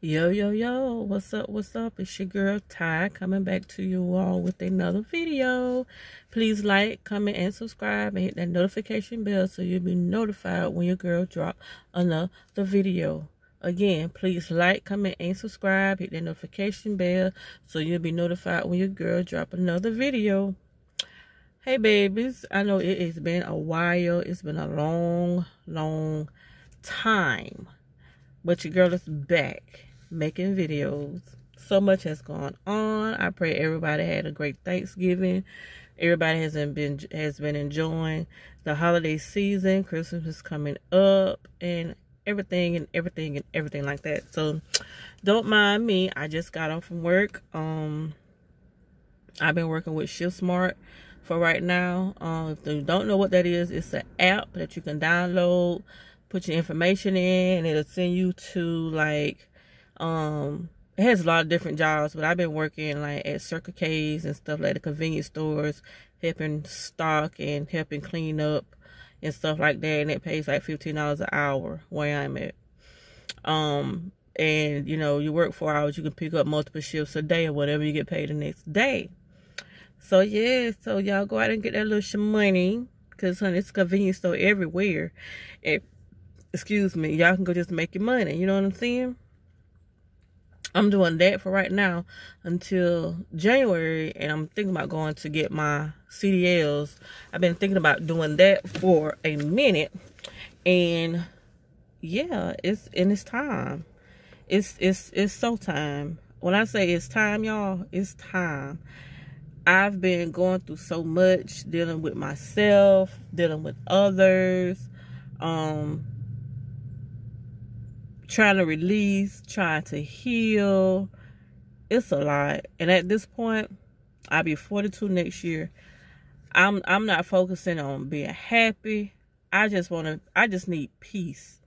Yo, yo, yo, what's up, what's up? It's your girl Ty coming back to you all with another video. Please like, comment, and subscribe and hit that notification bell so you'll be notified when your girl drop another video. Again, please like, comment, and subscribe. Hit that notification bell so you'll be notified when your girl drop another video. Hey, babies. I know it has been a while. It's been a long, long time. But your girl is back making videos. So much has gone on. I pray everybody had a great Thanksgiving. Everybody has been has been enjoying the holiday season. Christmas is coming up and everything and everything and everything like that. So don't mind me. I just got off from work. Um I've been working with Shiftsmart for right now. Um, if you don't know what that is, it's an app that you can download, put your information in, and it'll send you to like um, it has a lot of different jobs, but I've been working like at Circle K's and stuff like the convenience stores, helping stock and helping clean up and stuff like that. And it pays like fifteen dollars an hour where I'm at. Um, and you know, you work four hours, you can pick up multiple shifts a day or whatever you get paid the next day. So yeah, so y'all go out and get that little money, cause honey, it's convenience store everywhere. Excuse me, y'all can go just make your money. You know what I'm saying? I'm doing that for right now until January, and I'm thinking about going to get my CDLs. I've been thinking about doing that for a minute, and yeah, it's and it's time. It's it's it's so time. When I say it's time, y'all, it's time. I've been going through so much, dealing with myself, dealing with others, um, trying to release, trying to heal. It's a lot. And at this point, I'll be 42 next year. I'm I'm not focusing on being happy. I just want to I just need peace.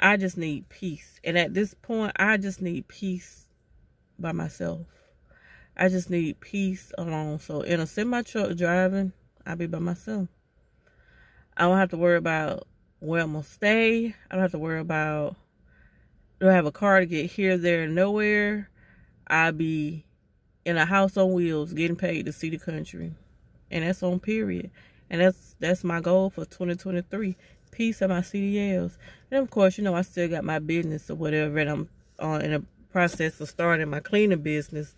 I just need peace. And at this point, I just need peace by myself. I just need peace alone. So in a semi truck driving, I'll be by myself. I don't have to worry about where I'm gonna stay. I don't have to worry about don't have a car to get here, there, and nowhere, I'll be in a house on wheels getting paid to see the country. And that's on period. And that's that's my goal for 2023. Peace of my CDLs. And of course, you know, I still got my business or whatever, and I'm uh, in a process of starting my cleaning business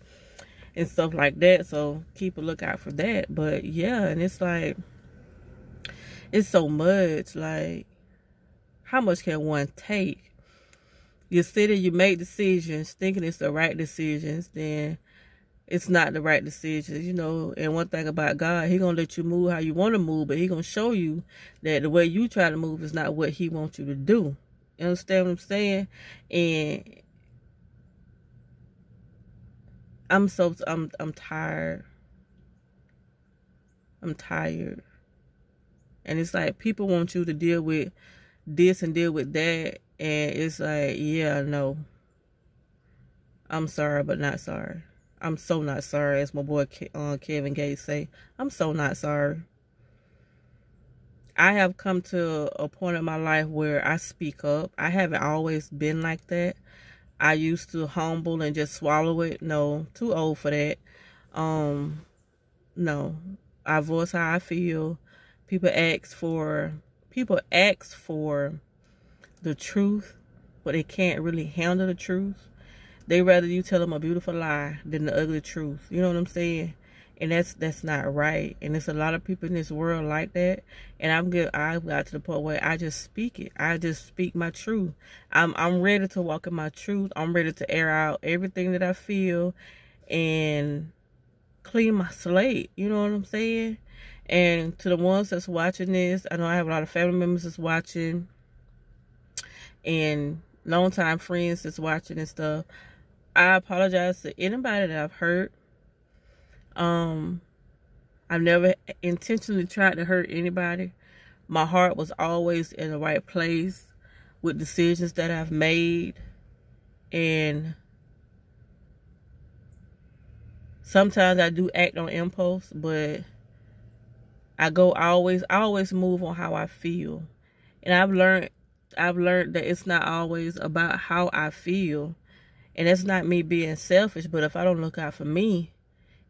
and stuff like that. So keep a lookout for that. But yeah, and it's like, it's so much. Like, how much can one take? You sit and you make decisions thinking it's the right decisions, then it's not the right decisions, you know. And one thing about God, He gonna let you move how you want to move, but He gonna show you that the way you try to move is not what He wants you to do. You understand what I'm saying? And I'm so I'm I'm tired. I'm tired. And it's like people want you to deal with this and deal with that and it's like, yeah, no. I'm sorry, but not sorry. I'm so not sorry, as my boy uh, Kevin Gates say. I'm so not sorry. I have come to a point in my life where I speak up. I haven't always been like that. I used to humble and just swallow it. No, too old for that. Um, no, I voice how I feel. People ask for people ask for the truth, but they can't really handle the truth. They rather you tell them a beautiful lie than the ugly truth. You know what I'm saying? And that's that's not right. And there's a lot of people in this world like that. And I'm good. I've got to the point where I just speak it. I just speak my truth. I'm I'm ready to walk in my truth. I'm ready to air out everything that I feel, and clean my slate. You know what I'm saying? And to the ones that's watching this, I know I have a lot of family members that's watching and longtime friends that's watching and stuff. I apologize to anybody that I've hurt. Um, I've never intentionally tried to hurt anybody. My heart was always in the right place with decisions that I've made. And sometimes I do act on impulse, but I go I always I always move on how I feel. And I've learned I've learned that it's not always about how I feel. And that's not me being selfish, but if I don't look out for me,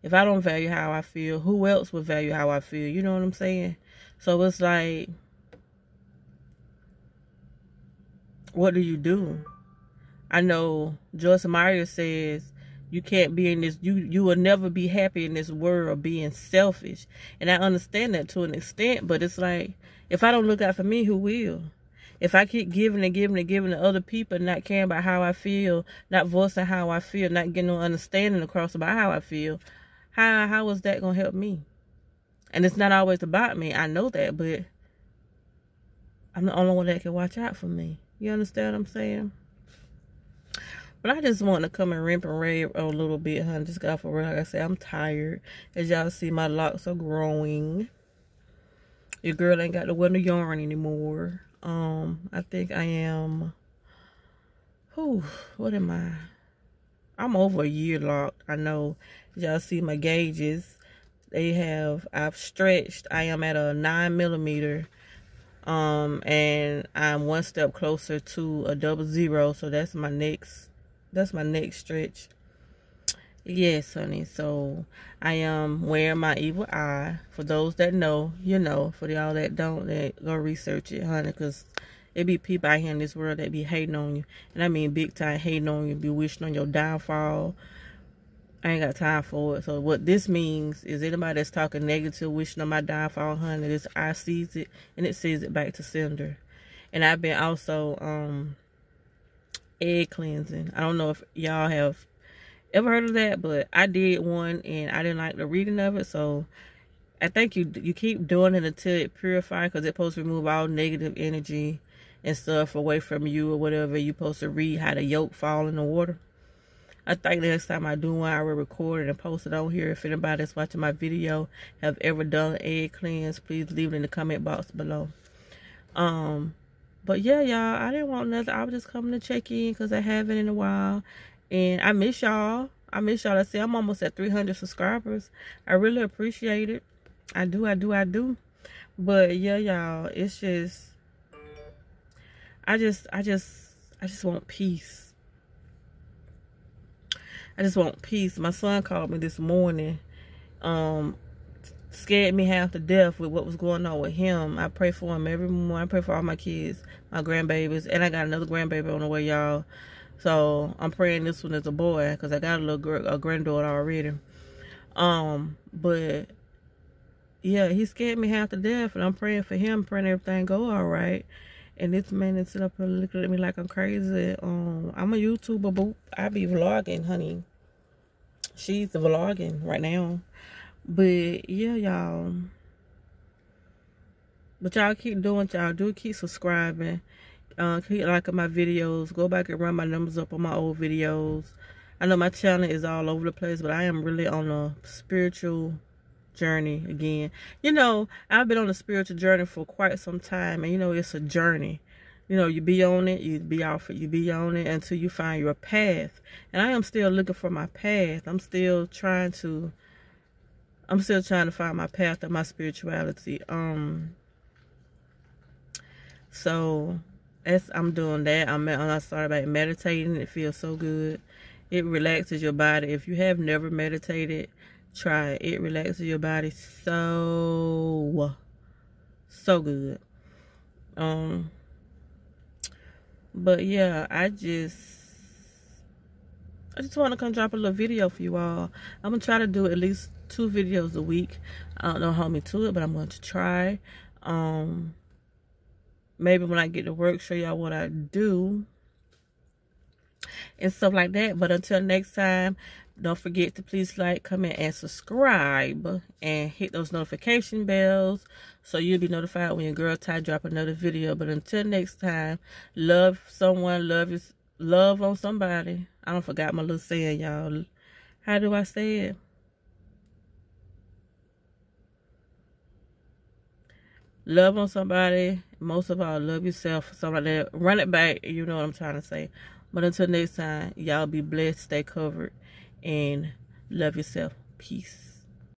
if I don't value how I feel, who else would value how I feel? You know what I'm saying? So it's like, what do you do? I know Joyce Meyer says you can't be in this you you will never be happy in this world being selfish. And I understand that to an extent, but it's like if I don't look out for me, who will? If I keep giving and giving and giving to other people, not caring about how I feel, not voicing how I feel, not getting no understanding across about how I feel, how how is that gonna help me? And it's not always about me. I know that, but I'm the only one that can watch out for me. You understand what I'm saying? But I just want to come and ramp and rave a little bit, honey. Just got for real. Like I said, I'm tired. As y'all see, my locks are growing. Your girl ain't got the winter yarn anymore. Um, I think I am. Whew, what am I? I'm over a year locked. I know. Y'all see my gauges. They have. I've stretched. I am at a nine millimeter. Um, and I'm one step closer to a double zero. So that's my next. That's my next stretch. Yes, honey. So I am wearing my evil eye. For those that know, you know. For y'all that don't, that go research it, honey. Because it be people out here in this world that be hating on you. And I mean big time hating on you. Be wishing on your downfall. I ain't got time for it. So what this means is anybody that's talking negative, wishing on my downfall, honey, this eye sees it and it sees it back to sender. And I've been also um egg cleansing. I don't know if y'all have ever heard of that, but I did one and I didn't like the reading of it. So I think you you keep doing it until it purifies because it's supposed to remove all negative energy and stuff away from you or whatever. You're supposed to read how the yolk fall in the water. I think the next time I do one, I will record it and post it on here. If anybody that's watching my video have ever done egg cleanse, please leave it in the comment box below. Um, but yeah, y'all, I didn't want nothing. I was just coming to check in because I haven't in a while. And I miss y'all. I miss y'all. I see I'm almost at 300 subscribers. I really appreciate it. I do, I do, I do. But yeah, y'all, it's just, I just, I just, I just want peace. I just want peace. My son called me this morning. Um, scared me half to death with what was going on with him. I pray for him every morning. I pray for all my kids, my grandbabies, and I got another grandbaby on the way, y'all. So I'm praying this one is a boy because I got a little girl, a granddaughter already. Um, but yeah, he scared me half to death, and I'm praying for him, praying everything go all right. And this man is sitting up and looking at me like I'm crazy. Um, I'm a YouTuber, but I be vlogging, honey. She's vlogging right now. But yeah, y'all. But y'all keep doing y'all do keep subscribing uh, keep liking my videos. Go back and run my numbers up on my old videos. I know my channel is all over the place, but I am really on a spiritual journey again. You know, I've been on a spiritual journey for quite some time, and you know, it's a journey. You know, you be on it, you be off it, you be on it until you find your path. And I am still looking for my path. I'm still trying to, I'm still trying to find my path of my spirituality. Um, so as I'm doing that, I'm I started by meditating. It feels so good. It relaxes your body. If you have never meditated, try it. It relaxes your body so so good. Um but yeah, I just I just want to come drop a little video for you all. I'm gonna try to do at least two videos a week. I don't know how me to it, but I'm going to try. Um maybe when I get to work, show y'all what I do and stuff like that. But until next time, don't forget to please like, comment, and subscribe and hit those notification bells so you'll be notified when your girl Ty drop another video. But until next time, love someone, love is love on somebody. I don't forgot my little saying, y'all. How do I say it? love on somebody most of all love yourself Somebody like run it back you know what i'm trying to say but until next time y'all be blessed stay covered and love yourself peace